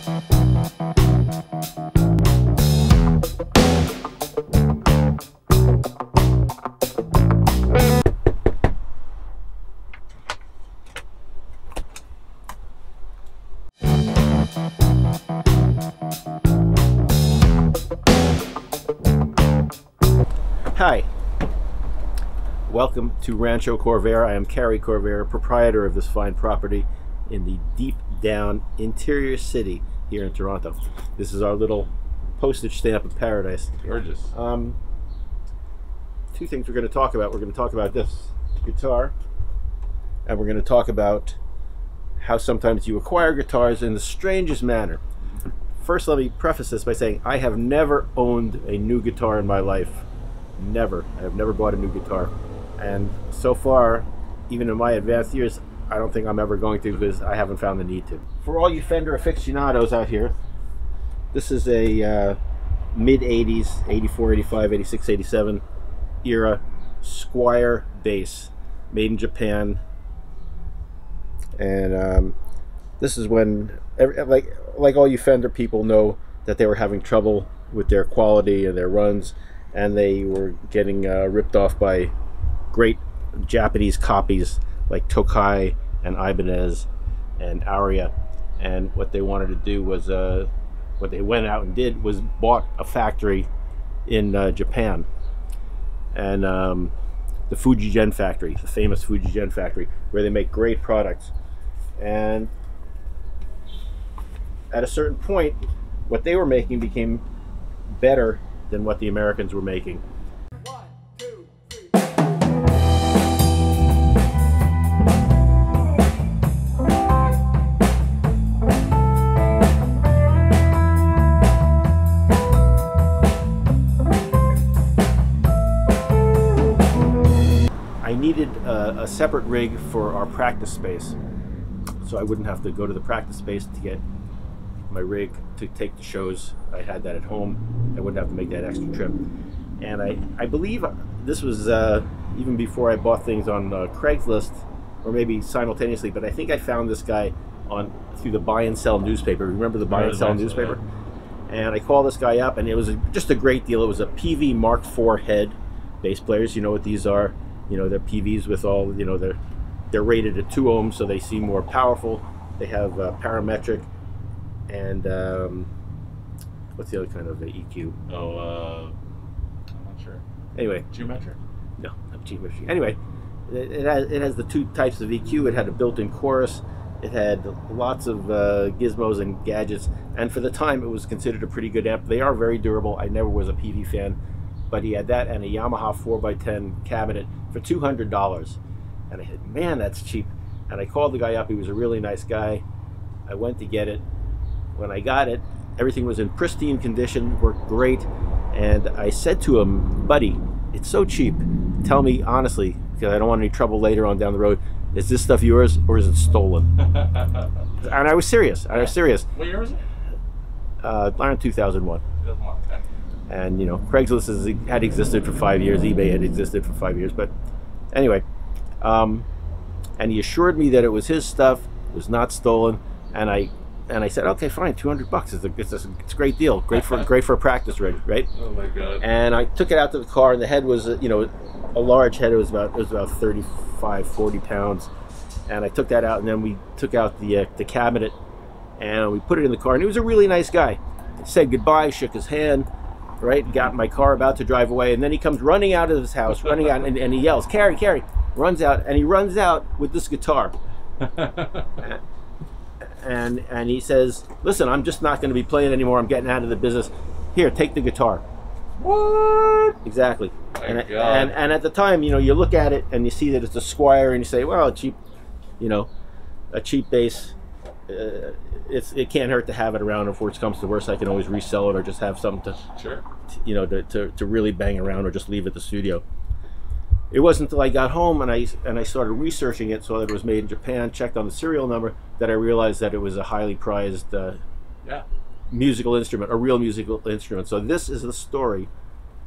Hi. Welcome to Rancho Corvair. I am Cary Corvair, proprietor of this fine property in the deep down interior city here in Toronto. This is our little postage stamp of paradise. Gorgeous. Um, two things we're going to talk about. We're going to talk about this guitar, and we're going to talk about how sometimes you acquire guitars in the strangest manner. First, let me preface this by saying I have never owned a new guitar in my life. Never. I have never bought a new guitar. And so far, even in my advanced years, I don't think I'm ever going to because I haven't found the need to. For all you Fender aficionados out here, this is a uh, mid 80s, 84, 85, 86, 87 era Squier bass made in Japan. And um, this is when, every, like, like all you Fender people know that they were having trouble with their quality and their runs, and they were getting uh, ripped off by great Japanese copies like Tokai and Ibanez and Aria. And what they wanted to do was, uh, what they went out and did was bought a factory in uh, Japan. And um, the Fujigen factory, the famous Fujigen factory, where they make great products. And at a certain point, what they were making became better than what the Americans were making. A, a separate rig for our practice space, so I wouldn't have to go to the practice space to get my rig to take the shows. I had that at home. I wouldn't have to make that extra trip. And I, I believe this was uh, even before I bought things on uh, Craigslist, or maybe simultaneously. But I think I found this guy on through the buy and sell newspaper. Remember the buy and sell newspaper? And I called this guy up, and it was a, just a great deal. It was a Peavey Mark IV head. Bass players, you know what these are. You know they're Peaveys with all. You know they're they're rated at two ohms, so they seem more powerful. They have uh, parametric and um, what's the other kind of EQ? Oh, uh, I'm not sure. Anyway, Geometric. no, not geometry. Anyway, it, it has it has the two types of EQ. It had a built-in chorus. It had lots of uh, gizmos and gadgets, and for the time, it was considered a pretty good amp. They are very durable. I never was a Peavey fan, but he had that and a Yamaha 4x10 cabinet for two hundred dollars, and I said, "Man, that's cheap." And I called the guy up. He was a really nice guy. I went to get it. When I got it, everything was in pristine condition, worked great, and I said to him, "Buddy, it's so cheap. Tell me honestly, because I don't want any trouble later on down the road. Is this stuff yours or is it stolen?" and I was serious. I was serious. what year was it? Uh, around 2001, 2001. And you know, Craigslist has, had existed for five years. eBay had existed for five years, but anyway, um, and he assured me that it was his stuff, it was not stolen, and I and I said, okay, fine, 200 bucks. It's a, it's a, it's a great deal. Great for great for a practice rig, right? Oh my god. And I took it out to the car, and the head was, you know, a large head. It was about it was about 35, 40 pounds. And I took that out, and then we took out the uh, the cabinet, and we put it in the car. And he was a really nice guy. Said goodbye, shook his hand, right? Got my car, about to drive away, and then he comes running out of his house, running out, and, and he yells, "Cary, Cary!" Runs out, and he runs out with this guitar and and he says, "Listen, I'm just not going to be playing anymore. I'm getting out of the business. Here, take the guitar." what? Exactly. And, and and at the time, you know, you look at it and you see that it's a Squier, and you say, "Well, a cheap, you know, a cheap bass. Uh, it's it can't hurt to have it around. If worse comes to worse, I can always resell it or just have something to, Sure. you know, to, to, to really bang around or just leave at the studio." It wasn't until I got home and I and I started researching it, saw that it was made in Japan, checked on the serial number, that I realized that it was a highly prized uh, Yeah. musical instrument, a real musical instrument. So this is the story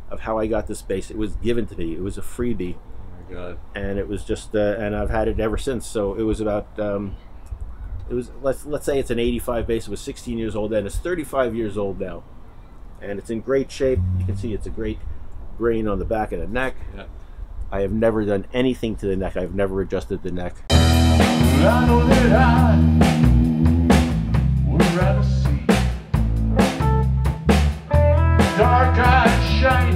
of how I got this bass. It was given to me. It was a freebie, Oh my god. and it was just, uh, and I've had it ever since. So it was about um, it was let's let's say it's an 85 bass. It was 16 years old then. It's 35 years old now, and it's in great shape. You can see it's a great grain on the back of the neck. Yeah. I have never done anything to the neck. I've never adjusted the neck. I know that I would rather see dark eyes shining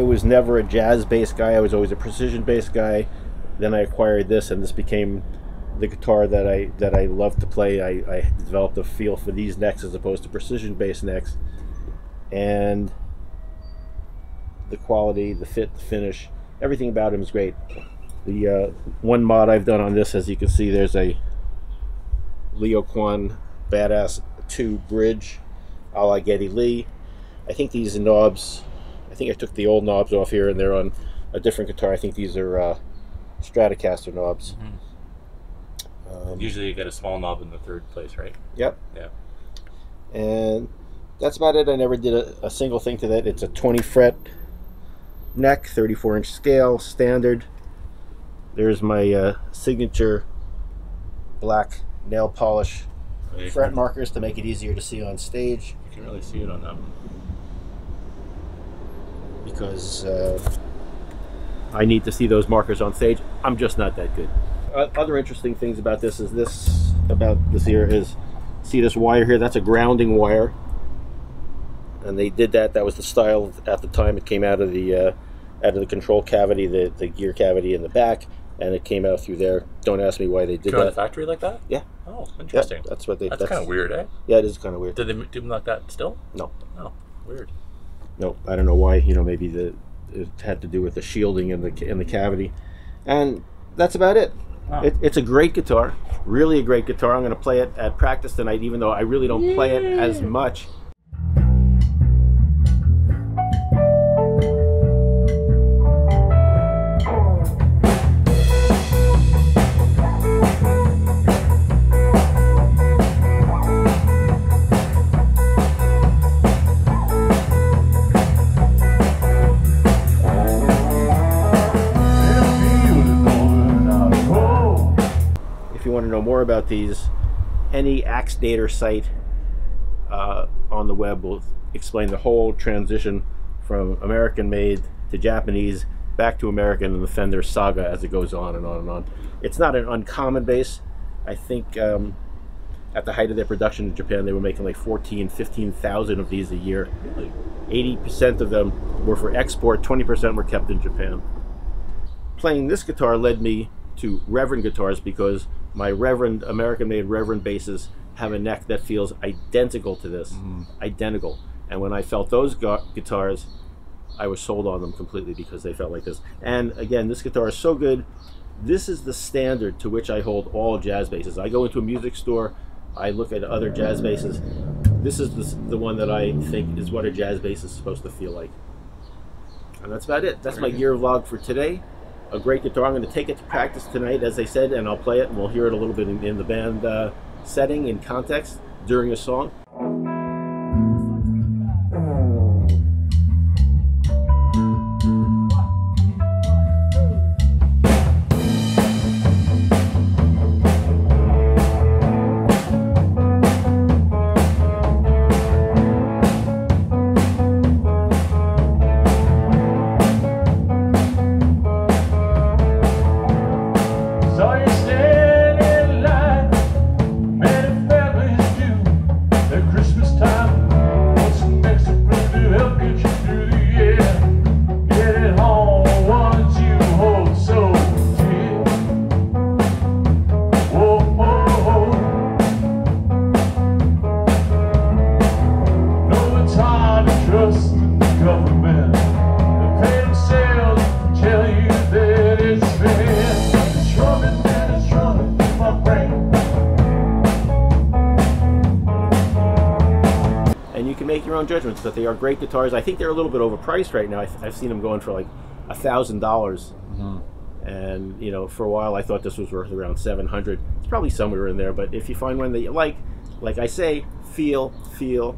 I was never a jazz bass guy. I was always a precision bass guy. Then I acquired this, and this became the guitar that I that I love to play. I, I developed a feel for these necks as opposed to precision bass necks, and the quality, the fit, the finish, everything about him is great. The uh, one mod I've done on this, as you can see, there's a Leo Quan Badass 2 bridge a la Geddy Lee. I think these knobs, think I took the old knobs off here and they're on a different guitar. I think these are uh, Stratocaster knobs. Um, Usually you get a small knob in the third place, right? Yep. Yeah. And that's about it. I never did a, a single thing to that. It's a 20 fret neck, 34 inch scale, standard. There's my uh, signature black nail polish fret markers to make it easier to see on stage you can really see it on that one. Because uh, I need to see those markers on stage. I'm just not that good. Uh, other interesting things about this is this about this here is see this wire here. That's a grounding wire, and they did that. That was the style at the time. It came out of the uh, out of the control cavity, the the gear cavity in the back, and it came out through there. Don't ask me why they did Go to the that. factory like that? Yeah. Oh, Yeah, interesting. that's what they. that's kind of weird, eh? Yeah, it is kind of weird. Did they do them like that still? No. Oh, weird. No, I don't know why. You know, maybe the it had to do with the shielding in the in the cavity, and that's about it. Wow. it it's a great guitar, really a great guitar. I'm going to play it at practice tonight, even though I really don't play it as much. Know more about these, any Axdater site uh, on the web will explain the whole transition from American made to Japanese back to American and the Fender saga as it goes on and on and on. It's not an uncommon bass. I think um, at the height of their production in Japan, they were making like 14, 15,000 of these a year. 80% of them were for export, 20% were kept in Japan. Playing this guitar led me to Reverend guitars because my Reverend, American made Reverend basses have a neck that feels identical to this. Mm-hmm. Identical. And when I felt those gu- guitars, I was sold on them completely because they felt like this. And again, this guitar is so good. This is the standard to which I hold all jazz basses. I go into a music store, I look at other jazz basses. This is the, the one that I think is what a jazz bass is supposed to feel like. And that's about it. That's my gear vlog for today. A great guitar. I'm going to take it to practice tonight, as I said, and I'll play it, and we'll hear it a little bit in, in the band uh, setting, in context, during a song. Judgments, but they are great guitars. I think they're a little bit overpriced right now. I've, I've seen them going for like a thousand dollars, mm-hmm. and you know, for a while I thought this was worth around seven hundred. It's probably somewhere in there. But if you find one that you like, like I say, feel, feel,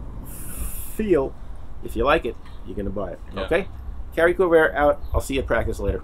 feel. If you like it, you're gonna buy it. Yeah. Okay. Cary Corvair out. I'll see you at practice later.